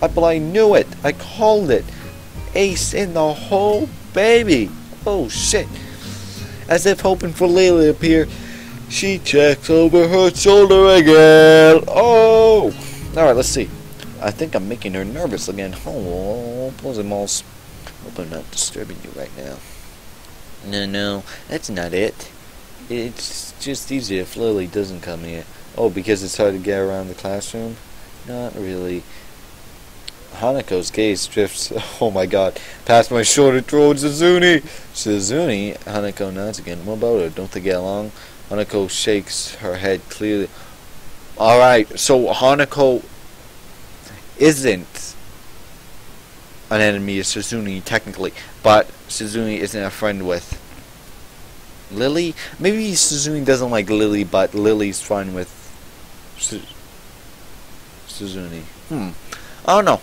I, but I knew it. I called it. Ace in the hole, baby. Oh shit. As if hoping for Layla to appear, she checks over her shoulder again. Oh! Alright, let's see. I think I'm making her nervous again. Oh, Blizzard Hope I'm not disturbing you right now. No, no, that's not it. It's just easy if Lily doesn't come here. Oh, because it's hard to get around the classroom? Not really. Hanako's gaze drifts, oh my god, past my shoulder towards Suzune. Suzune, Hanako nods again. What about her? Don't they get along? Hanako shakes her head clearly. Alright, so Hanako isn't an enemy of Suzune, technically, but Suzune isn't a friend with Lily. Maybe Suzune doesn't like Lily, but Lily's fine with Su Suzune. Hmm. I don't know.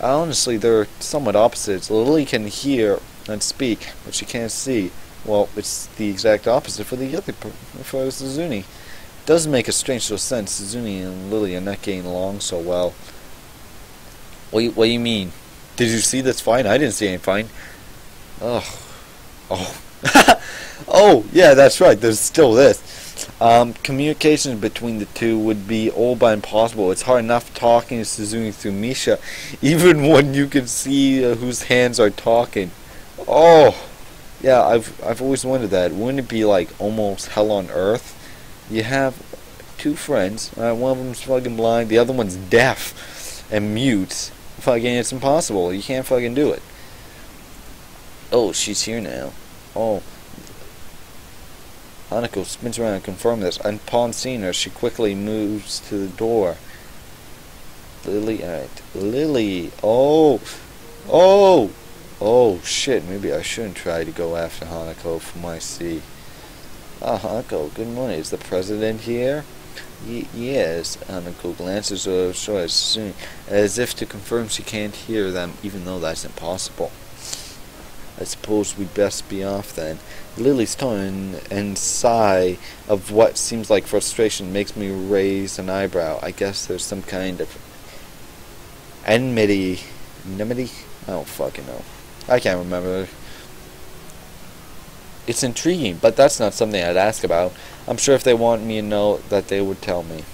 Honestly, they're somewhat opposites. Lily can hear and speak, but she can't see. Well, it's the exact opposite for the other for Suzune. It does make a strange sort of sense. Suzune and Lily are not getting along so well. What, what do you mean? Did you see this fine? I didn't see any fine. Ugh. Oh. oh, yeah, that's right. There's still this. Um, communication between the two would be all but impossible. It's hard enough talking to Suzune through Misha, even when you can see uh, whose hands are talking. Oh, yeah, I've I've always wondered that. Wouldn't it be like almost hell on earth? You have two friends. One of them's fucking blind. The other one's deaf and mute. Fucking, it's impossible. You can't fucking do it. Oh, she's here now. Oh. Hanako spins around and confirms this. And upon seeing her, she quickly moves to the door. Lily, alright. Lily! Oh! Oh! Oh, shit. Maybe I shouldn't try to go after Hanako from my seat. Ah, Hanako, good morning. Is the president here? Y yes, Hanako glances over as if to confirm she can't hear them, even though that's impossible. I suppose we'd best be off then. Lily's tone and sigh of what seems like frustration makes me raise an eyebrow. I guess there's some kind of enmity. Enmity? I don't fucking know. I can't remember. It's intriguing, but that's not something I'd ask about. I'm sure if they want me to know that they would tell me.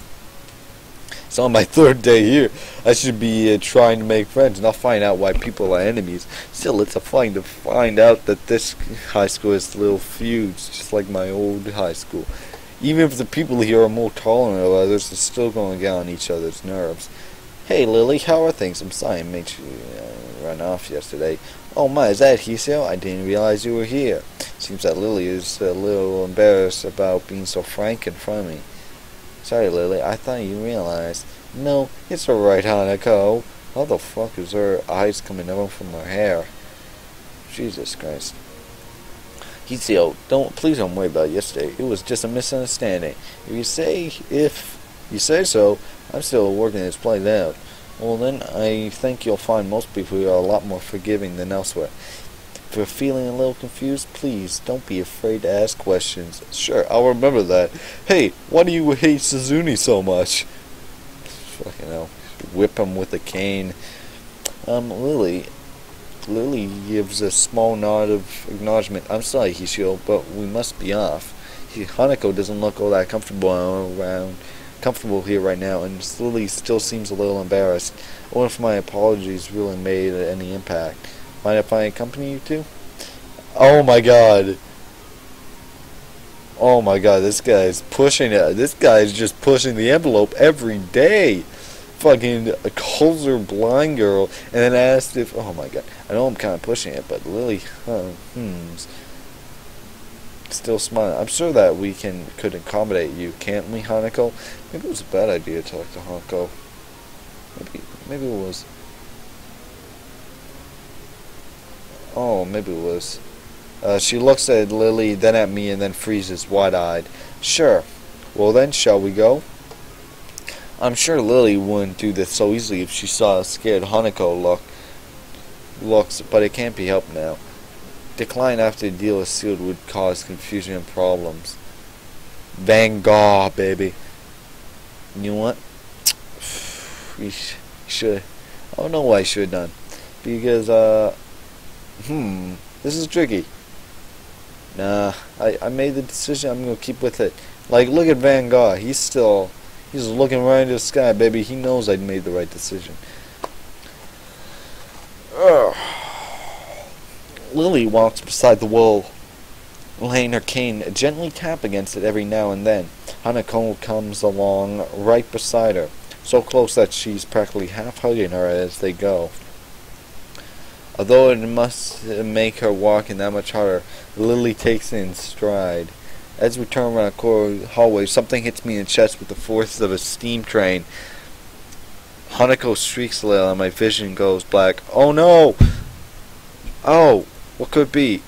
It's on my third day here. I should be uh, trying to make friends, not find out why people are enemies. Still, it's a fun to find out that this high school has little feuds, just like my old high school. Even if the people here are more tolerant of others, they're still going to get on each other's nerves. Hey, Lily, how are things? I'm sorry I made you uh, run off yesterday. Oh my, is that Hisao? I didn't realize you were here. Seems that Lily is a little embarrassed about being so frank in front of me. Sorry, Lily. I thought you realized. No, it's alright, Hanako. How the fuck is her eyes coming out from her hair? Jesus Christ. Hisao, don't please don't worry about yesterday. It was just a misunderstanding. If you say if you say so, I'm still working this play out. Well then, I think you'll find most people are a lot more forgiving than elsewhere. If you're feeling a little confused, please don't be afraid to ask questions. Sure, I'll remember that. Hey, why do you hate Suzune so much? Fucking hell. Whip him with a cane. Um, Lily. Lily gives a small nod of acknowledgement. I'm sorry, Hisao, but we must be off. He, Hanako doesn't look all that comfortable around comfortable here right now, and Lily still seems a little embarrassed. I wonder if my apologies really made any impact. Mind if I accompany you two? Oh my god. Oh my god, this guy's pushing it. This guy's just pushing the envelope every day. Fucking a colder blind girl, and then asked if. Oh my god, I know I'm kind of pushing it, but Lily, huh, hmm, still smiling. I'm sure that we can could accommodate you, can't we, Hanako? Maybe it was a bad idea to talk to Hanako. Maybe, maybe it was. Oh, maybe it was. Uh, she looks at Lily, then at me, and then freezes, wide-eyed. Sure. Well then, shall we go? I'm sure Lily wouldn't do this so easily if she saw a scared Hanako look. Looks, but it can't be helped now. Decline after the deal is sealed would cause confusion and problems. Vanguard, baby. You know what? We sh should I don't know what I should have done. Because, uh, hmm, this is tricky. Nah, I, I made the decision, I'm going to keep with it. Like, look at Van Gogh. He's still, he's looking right into the sky, baby. He knows I made the right decision. Ugh. Lily walks beside the wall, laying her cane gently tap against it every now and then. Hanako comes along right beside her, so close that she's practically half hugging her as they go. Although it must make her walking that much harder, Lily takes it in stride. As we turn around a corridor hallway, something hits me in the chest with the force of a steam train. Hanako shrieks a little and my vision goes black. Oh no! Oh! What could it be?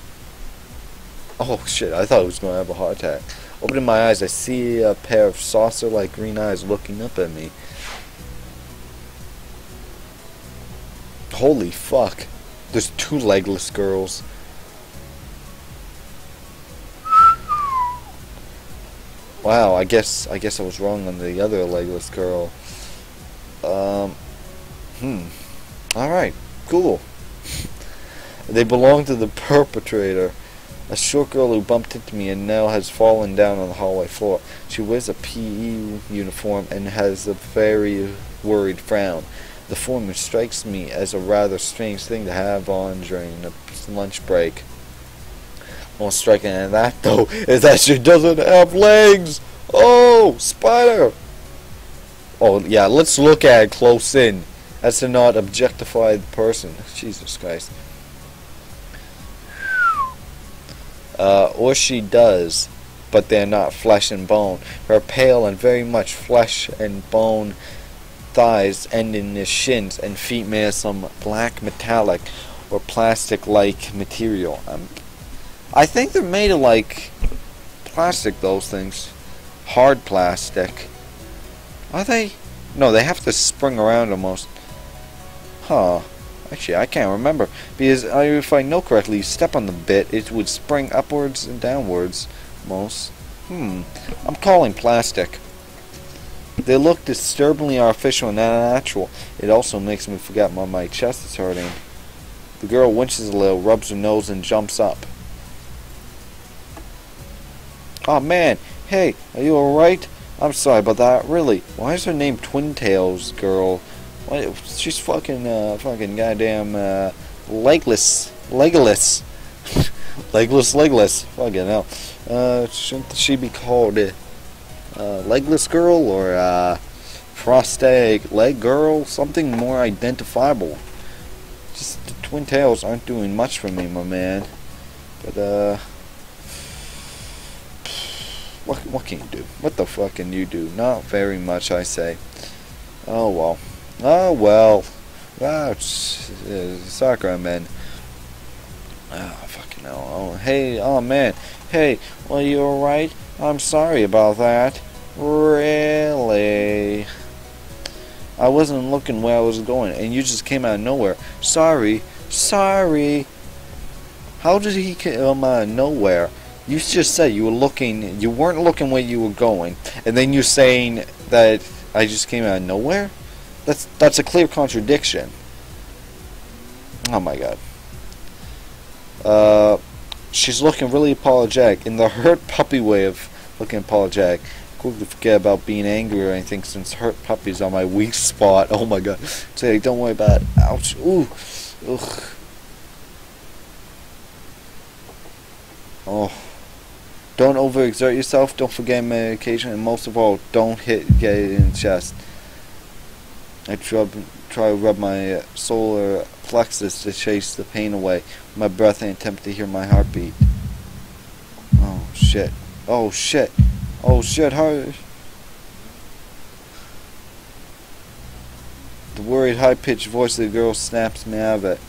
Oh shit, I thought I was going to have a heart attack. Opening my eyes, I see a pair of saucer-like green eyes looking up at me. Holy fuck. There's two legless girls. Wow, I guess I guess I was wrong on the other legless girl. Um, hmm. Alright, cool. They belong to the perpetrator. A short girl who bumped into me and now has fallen down on the hallway floor. She wears a PE uniform and has a very worried frown. The form strikes me as a rather strange thing to have on during a lunch break. Most striking in that, though, is that she doesn't have legs! Oh, spider! Oh, yeah, let's look at it close in. As to not objectify the person. Jesus Christ. uh, or she does, but they're not flesh and bone. Her pale and very much flesh and bone thighs end in the shins, and feet made of some black metallic or plastic-like material. Um, I think they're made of like plastic. Those things, hard plastic. Are they? No, they have to spring around almost. Huh. Actually, I can't remember. Because if I know correctly, you step on the bit, it would spring upwards and downwards, most. Hmm. I'm calling plastic. They look disturbingly artificial and unnatural. It also makes me forget why my chest is hurting. The girl winches a little, rubs her nose, and jumps up. Oh man, hey, are you alright? I'm sorry about that, really. Why is her name Twin Tails, girl? What? She's fucking, uh, fucking goddamn, uh, legless, legless, legless, legless. Fucking hell. Uh, shouldn't she be called uh, legless girl or uh, prosthetic leg girl? Something more identifiable. Just the twin tails aren't doing much for me, my man. But uh, what what can you do? What the fuck can you do? Not very much, I say. Oh well. Oh, well. Ah, uh, Sakura, man. Oh, fucking hell. Oh, hey, oh, man. Hey, well, you alright? I'm sorry about that. Really? I wasn't looking where I was going, and you just came out of nowhere. Sorry. Sorry. How did he come out of nowhere? You just said you were looking, you weren't looking where you were going, and then you're saying that I just came out of nowhere? That's that's a clear contradiction. Oh my god. Uh, she's looking really apologetic in the hurt puppy way of looking apologetic. Forget about being angry or anything since hurt puppies are my weak spot. Oh my god. Say, don't worry about it. Ouch. Ooh. Ugh. Oh. Don't overexert yourself. Don't forget medication. And most of all, don't hit get it in the chest. I try, try to rub my solar plexus to chase the pain away. My breath and attempt to hear my heartbeat. Oh shit. Oh shit. Oh shit, how The worried high-pitched voice of the girl snaps me out of it.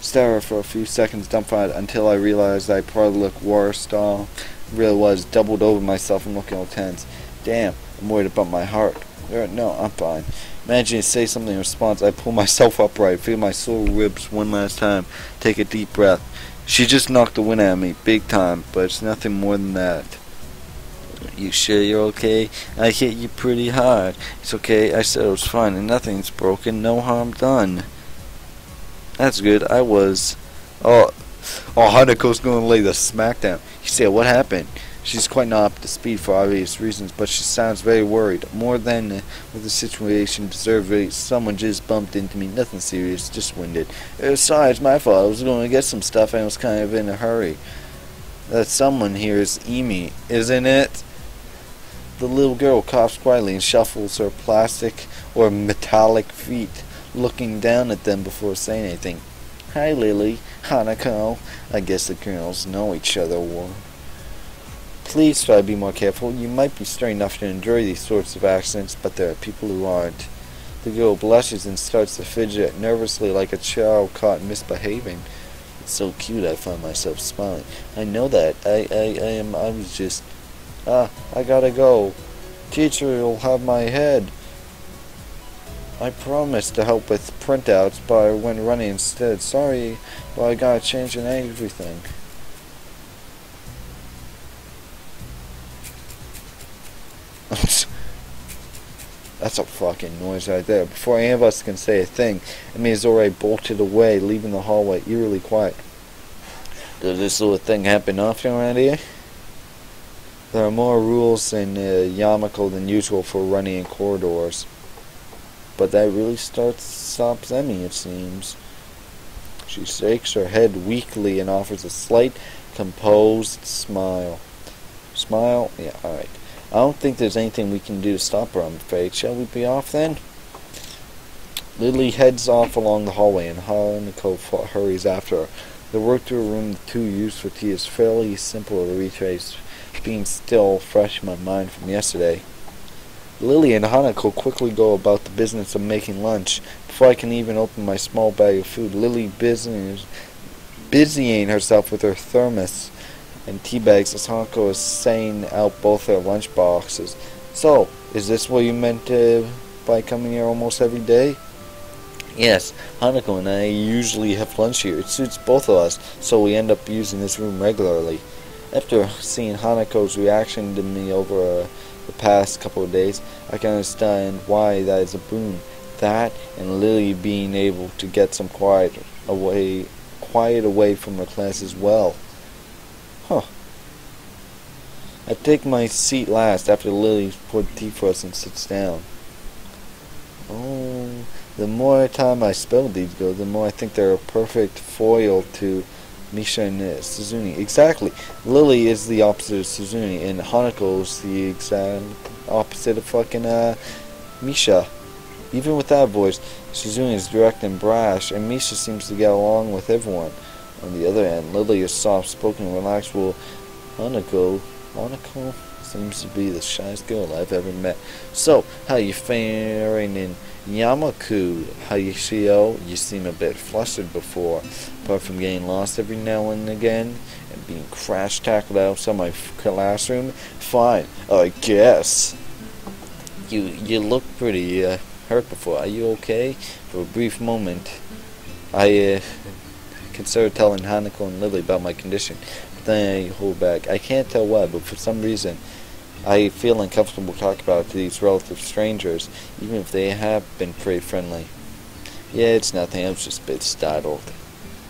Stare for a few seconds dumbfounded until I realized I probably looked worse. Oh, really was. Doubled over myself and looking all tense. Damn, I'm worried about my heart. No, I'm fine. Imagine to say something in response. I pull myself upright, feel my sore ribs one last time, take a deep breath. She just knocked the wind out of me, big time, but it's nothing more than that. You sure you're okay? I hit you pretty hard. It's okay, I said it was fine and nothing's broken, no harm done. That's good. I was. Oh, oh, Hanako's to lay the smackdown. He said, "What happened?" She's quite not up to speed for obvious reasons, but she sounds very worried. More than with the situation deserved. Someone just bumped into me. Nothing serious, just winded. Sorry, it's my fault. I was going to get some stuff and I was kind of in a hurry. That someone here is Emi, isn't it? The little girl coughs quietly and shuffles her plastic or metallic feet, looking down at them before saying anything. Hi, Lily. Hanako. I guess the girls know each other well. Please try to be more careful. You might be strong enough to endure these sorts of accidents, but there are people who aren't. The girl blushes and starts to fidget nervously like a child caught misbehaving. It's so cute I find myself smiling. I know that. I, I, I am, I was just, ah, I gotta go. Teacher will have my head. I promised to help with printouts, but I went running instead. Sorry, but I gotta change in everything. That's a fucking noise right there. Before any of us can say a thing, already bolted away, leaving the hallway eerily quiet. Does this little thing happen often around here? There are more rules in uh, Yamaku than usual for running in corridors. But that really starts stops Emi, it seems. She shakes her head weakly and offers a slight, composed smile. Smile? Yeah, alright. I don't think there's anything we can do to stop her, I'm afraid. Shall we be off then? Lily heads off along the hallway and Hanako hurries after her. The work to a room the two used for tea is fairly simple to retrace, being still fresh in my mind from yesterday. Lily and Hanako quickly go about the business of making lunch. Before I can even open my small bag of food, Lily busying, busying herself with her thermos and tea bags as Hanako is saying out both their lunch boxes. So, is this what you meant uh, by coming here almost every day? Yes, Hanako and I usually have lunch here. It suits both of us, so we end up using this room regularly. After seeing Hanako's reaction to me over uh, the past couple of days, I can understand why that is a boon. That and Lily being able to get some quiet away, quiet away from her class as well. Huh. I take my seat last after Lily poured tea for us and sits down. Oh, the more time I with these girls, the more I think they're a perfect foil to Misha and uh, Suzune. Exactly. Lily is the opposite of Suzune, and Hanako is the exact opposite of fucking uh, Misha. Even with that voice, Suzune is direct and brash, and Misha seems to get along with everyone. On the other hand, Lily is soft-spoken and relaxed, while Hanako, Hanako seems to be the shyest girl I've ever met. So, how you faring in Yamaku? Hayashio? You seem a bit flustered before, apart from getting lost every now and again and being crash tackled outside my classroom. Fine, I guess. You you look pretty uh, hurt before. Are you okay? For a brief moment, I uh, considered telling Hanako and Lily about my condition, but then I hold back. I can't tell why, but for some reason, I feel uncomfortable talking about it to these relative strangers, even if they have been pretty friendly. Yeah, it's nothing. I was just a bit startled.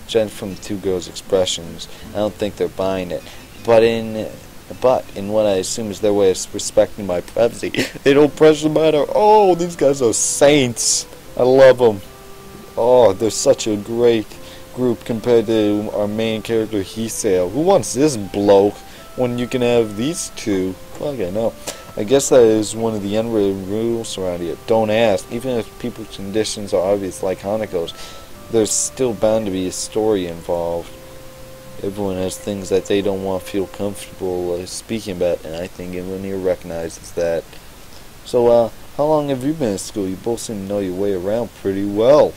Judging from the two girls' expressions, I don't think they're buying it. But in but in what I assume is their way of respecting my privacy, they don't press the matter. Oh, these guys are saints. I love them. Oh, they're such a great group compared to our main character Hisao. Who wants this bloke when you can have these two? No. I guess that is one of the unwritten rules around here. Don't ask. Even if people's conditions are obvious like Hanako's, there's still bound to be a story involved. Everyone has things that they don't want to feel comfortable uh, speaking about, and I think everyone here recognizes that. So, uh, how long have you been at school? You both seem to know your way around pretty well.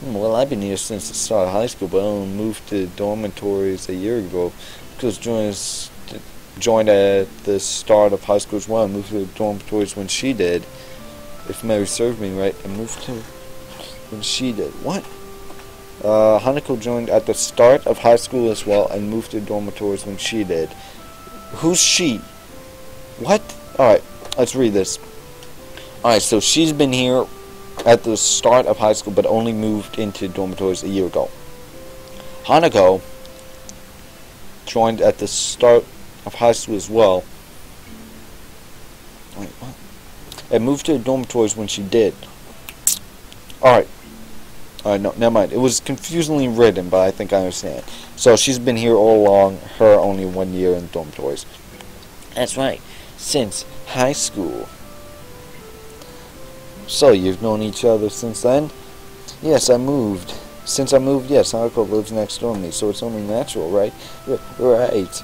Hmm, well, I've been here since the start of high school, but I only moved to dormitories a year ago because joined, joined at the start of high school as well. I moved to dormitories when she did. If memory serves me right, I moved to when she did. What? Uh, Hanako joined at the start of high school as well and moved to dormitories when she did. Who's she? What? Alright, let's read this. Alright, so she's been here at the start of high school, but only moved into dormitories a year ago. Hanako joined at the start of high school as well. Wait, what? And moved to the dormitories when she did. Alright. Alright, no, never mind. It was confusingly written, but I think I understand. So she's been here all along, her only one year in dormitories. That's right. Since high school. So, you've known each other since then? Yes, I moved. Since I moved, yes, Hanako lives next door to me, so it's only natural, right? R right.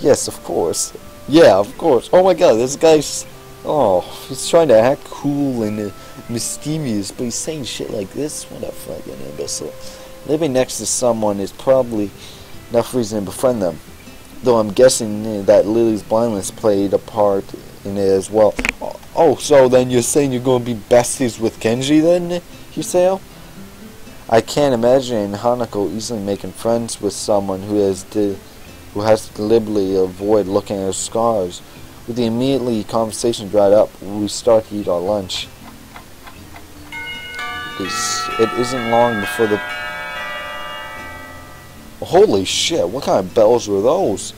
Yes, of course. Yeah, of course. Oh my god, this guy's... Oh, he's trying to act cool and uh, mysterious, but he's saying shit like this? What a fucking imbecile. Living next to someone is probably enough reason to befriend them. Though I'm guessing uh, that Lily's blindness played a part in it as well. Oh, so then you're saying you're going to be besties with Kenji then, Hisao? I can't imagine Hanako easily making friends with someone who has to, who has to deliberately avoid looking at her scars. With the immediately conversation dried up, we start to eat our lunch. It's, it isn't long before the... Holy shit, what kind of bells were those?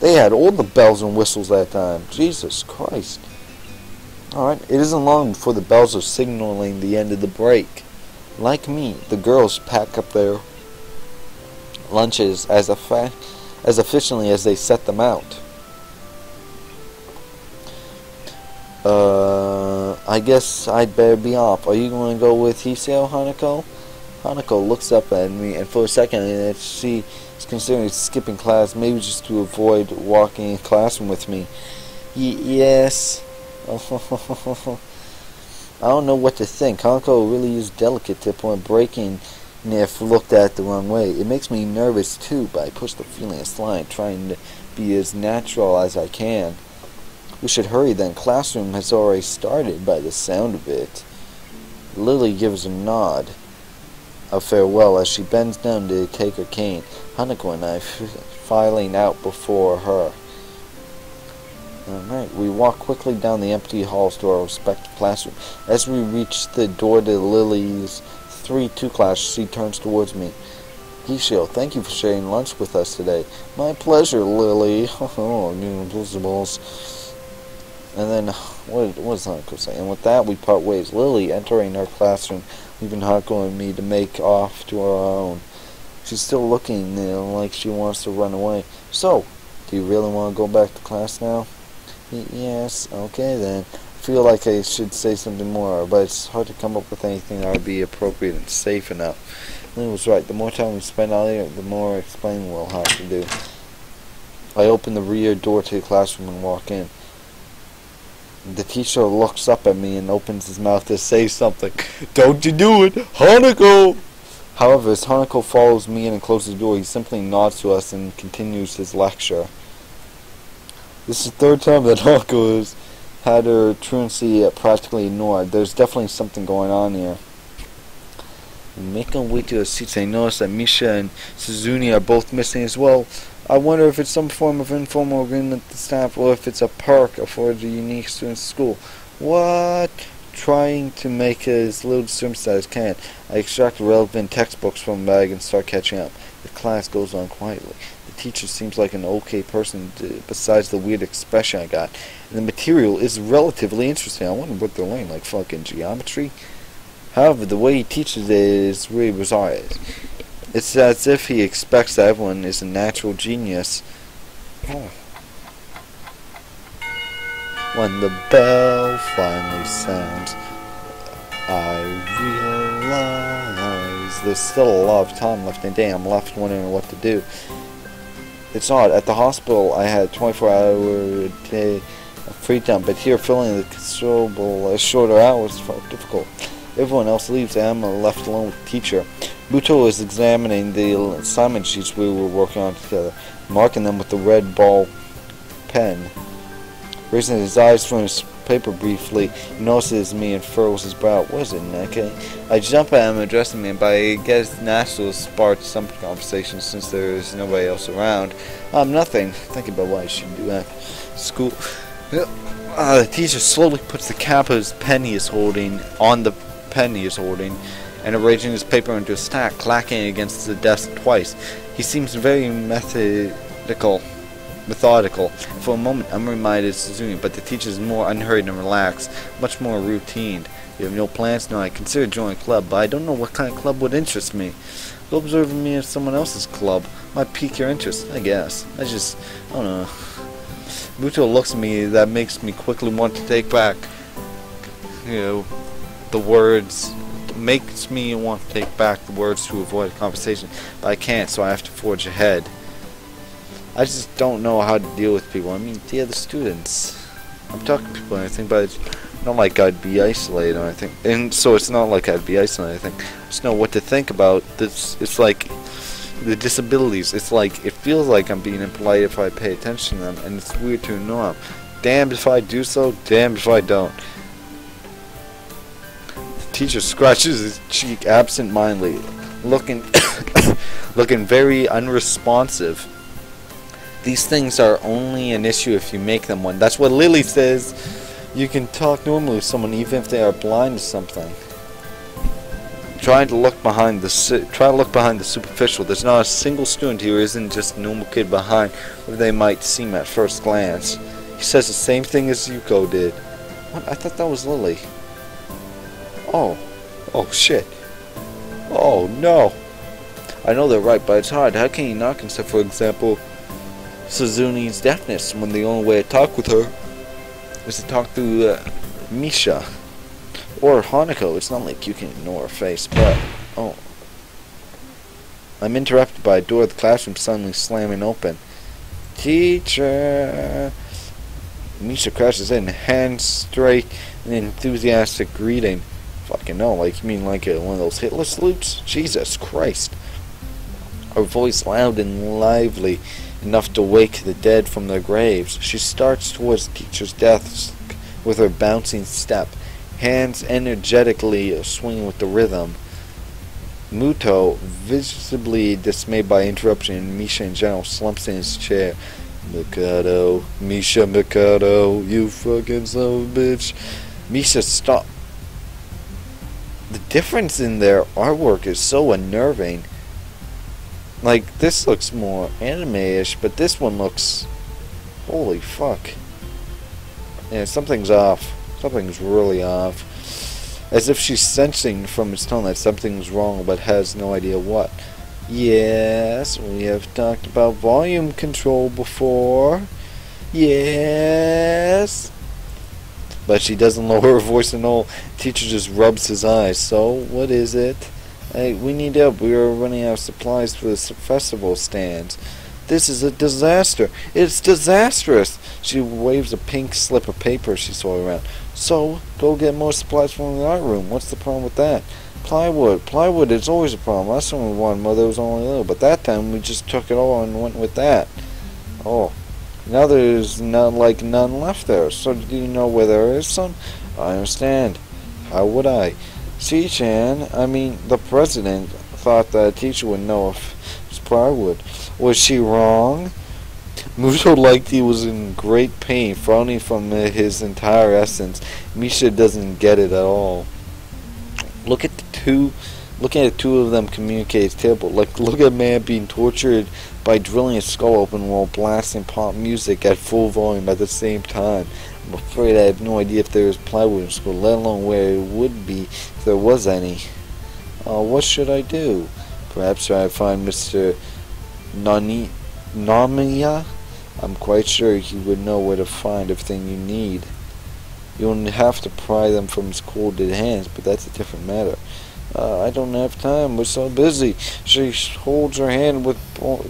They had all the bells and whistles that time. Jesus Christ. Alright, it isn't long before the bells are signaling the end of the break. Like me, the girls pack up their lunches as, as efficiently as they set them out. Uh, I guess I'd better be off. Are you going to go with Hisao, Hanako? Hanako looks up at me, and for a second, she is considering skipping class, maybe just to avoid walking in classroom with me. Y yes. I don't know what to think. Hanako really is delicate to the point of breaking if looked at the wrong way. It makes me nervous too, but I push the feeling aside, trying to be as natural as I can. We should hurry then. Classroom has already started by the sound of it. Lily gives a nod of farewell as she bends down to take her cane. Hanako and I filing out before her. Alright, we walk quickly down the empty halls to our respective classroom. As we reach the door to Lily's 3-2 class, she turns towards me. Hisao, thank you for sharing lunch with us today. My pleasure, Lily. Oh, you balls. And then, what, what does Hanako say? And with that, we part ways. Lily entering our classroom, leaving Hanako and me to make off to our own. She's still looking you know, like she wants to run away. So, do you really want to go back to class now? Yes, okay then. Feel like I should say something more, but it's hard to come up with anything that would be appropriate and safe enough. Lily was right. The more time we spend out here, the more explaining we'll have to do. I open the rear door to the classroom and walk in. The teacher looks up at me and opens his mouth to say something. Don't you do it, Hanako! However, as Hanako follows me in and closes the door, he simply nods to us and continues his lecture. This is the third time that Hanako has had her truancy uh, practically ignored. There's definitely something going on here. Making way to a seats, I notice that Misha and Suzune are both missing as well. I wonder if it's some form of informal agreement the staff or if it's a perk for the unique students school. What? Trying to make as little disturbance as I can. I extract relevant textbooks from the bag and start catching up. The class goes on quietly. Teacher seems like an okay person to, besides the weird expression I got. And the material is relatively interesting. I wonder what they're learning, like fucking geometry? However, the way he teaches it is really bizarre. It's as if he expects that everyone is a natural genius. Oh. When the bell finally sounds, I realize there's still a lot of time left in the day. I'm left wondering what to do. It's odd. At the hospital, I had 24 hour day of free time, but here filling the considerable uh, shorter hours felt difficult. Everyone else leaves, and I'm left alone with the teacher. Muto is examining the assignment sheets we were working on together, marking them with the red ball pen. Raising his eyes from his paper briefly, notices me and furrows his brow. What is it, Nakai? I jump at him, addressing him, but I guess naturally sparked some conversation since there is nobody else around. Um, nothing. Thinking about why I should do that. School. Uh, the teacher slowly puts the cap of his pen he is holding on the pen he is holding and arranging his paper into a stack, clacking against the desk twice. He seems very methodical. Methodical. For a moment, I'm reminded of Suzumi, but the teacher is more unhurried and relaxed, much more routine. You have no plans? No, I consider joining a club, but I don't know what kind of club would interest me. Go observing me at someone else's club might pique your interest, I guess. I just, I don't know. Muto looks at me that makes me quickly want to take back, you know, the words, makes me want to take back the words to avoid a conversation, but I can't, so I have to forge ahead. I just don't know how to deal with people. I mean, the students. I'm talking to people and I think, but it's not like I'd be isolated or anything. And so it's not like I'd be isolated or anything. I just know what to think about this. It's like the disabilities. It's like, it feels like I'm being impolite if I pay attention to them, and it's weird to ignore them. Damned if I do so, damned if I don't. The teacher scratches his cheek absent-mindedly, looking, looking very unresponsive. These things are only an issue if you make them one. That's what Lily says. You can talk normally with someone even if they are blind to something trying to look behind the try to look behind the superficial. There's not a single student here isn't just a normal kid behind what they might seem at first glance. He says the same thing as Yuko did. What? I thought that was Lily. Oh. Oh shit. Oh no. I know they're right, but it's hard. How can you not consider, for example, Suzumi's deafness when the only way to talk with her is to talk through uh, Misha? Or Hanako, it's not like you can ignore her face, but... Oh. I'm interrupted by a door of the classroom suddenly slamming open. Teacher! Misha crashes in, hands straight, an enthusiastic greeting. Fucking no, like, you mean like a, one of those Hitler salutes? Jesus Christ. Her voice loud and lively, enough to wake the dead from their graves. She starts towards teacher's desk with her bouncing step hands energetically swinging with the rhythm. Muto, visibly dismayed by interruption, Misha in general slumps in his chair. Mikado, Misha Mikado, you fucking son of a bitch. Misha, stop. The difference in their artwork is so unnerving. Like, this looks more anime-ish, but this one looks... Holy fuck. Yeah, something's off. Something's really off. As if she's sensing from its tone that something's wrong but has no idea what. Yes, we have talked about volume control before. Yes. But she doesn't lower her voice at all. Teacher just rubs his eyes. So, what is it? Hey, we need help. We are running out of supplies for the festival stands. This is a disaster. It's disastrous. She waves a pink slip of paper she saw around. So, go get more supplies from the art room. What's the problem with that? Plywood. Plywood is always a problem. Last time we wanted more, there was only little. But that time, we just took it all and went with that. Oh. Now there's none, like none left there. So do you know where there is some? I understand. How would I? C-Chan, I mean, the president thought that a teacher would know if it's plywood. Was she wrong? Muto liked he was in great pain, frowning from his entire essence. Misha doesn't get it at all. Look at the two, looking at the two of them communicate terrible. Like, look at a man being tortured by drilling his skull open while blasting pop music at full volume at the same time. I'm afraid I have no idea if there is plywood in school, let alone where it would be if there was any. Uh, what should I do? Perhaps I find Mr. Nani Namiya? I'm quite sure he would know where to find everything you need. You only have to pry them from his cold dead hands, but that's a different matter. Uh, I don't have time. We're so busy. She holds her hand with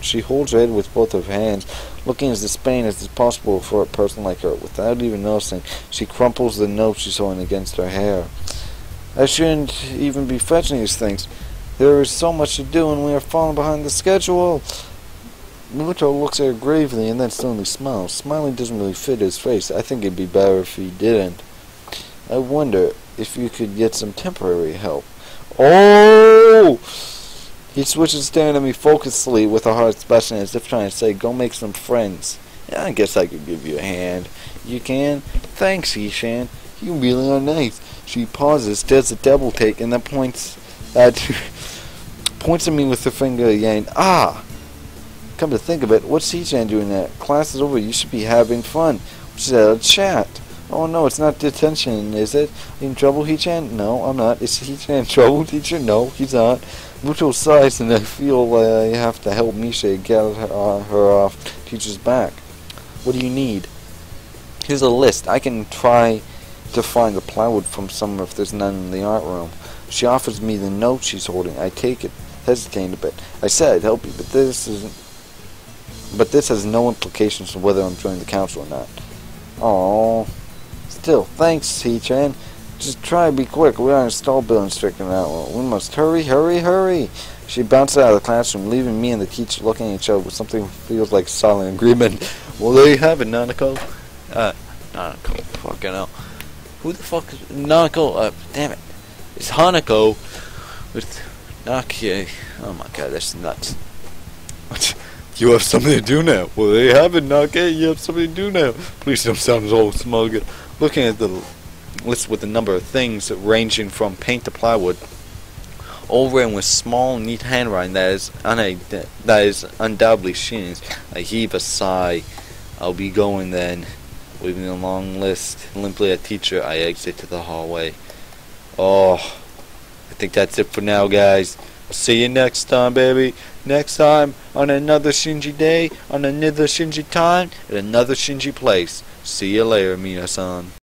she holds her head with both of her hands, looking as despairing as is possible for a person like her. Without even noticing, she crumples the note she's holding against her hair. I shouldn't even be fetching these things. There is so much to do, and we are falling behind the schedule. Muto looks at her gravely and then suddenly smiles. Smiling doesn't really fit his face. I think it'd be better if he didn't. I wonder if you could get some temporary help. Oh! He switches staring at me focusedly with a hard expression as if trying to say, go make some friends. Yeah, I guess I could give you a hand. You can? Thanks, Ishan. You really are nice. She pauses, does a double take, and then points at points at me with her finger again. Ah! Come to think of it, what's Hee-chan doing there? Class is over. You should be having fun. She's at a chat. Oh no, it's not detention, is it? In trouble, Hee-chan? No, I'm not. Is Hee-chan in trouble, teacher? No, he's not. Mutual size, and I feel uh, you have to help Misha get her, uh, her off teacher's back. What do you need? Here's a list. I can try to find the plywood from somewhere if there's none in the art room. She offers me the note she's holding. I take it, hesitating a bit. I said I'd help you, but this isn't. But this has no implications on whether I'm joining the council or not. Oh, still, thanks, Hee-chan. Just try to be quick. We are in stall building stricken out. We must hurry, hurry, hurry. She bounced out of the classroom, leaving me and the teacher looking at each other with something feels like silent agreement. well, there you have it, Nanako. Uh, Nanako. Fucking hell. Who the fuck is Nanako? Uh, damn it. It's Hanako with Nakia. Oh my god, that's nuts. You have something to do now. Well, you have it, Nakai. You have something to do now. Please don't sound old smug. Looking at the list with a number of things ranging from paint to plywood, all written with small, neat handwriting that is that is undoubtedly Shin's. I heave a sigh. I'll be going then. Leaving a long list limply at teacher, I exit to the hallway. Oh, I think that's it for now, guys. See you next time, baby. Next time on another Shinji day, on another Shinji time, at another Shinji place. See you later, Mina-san.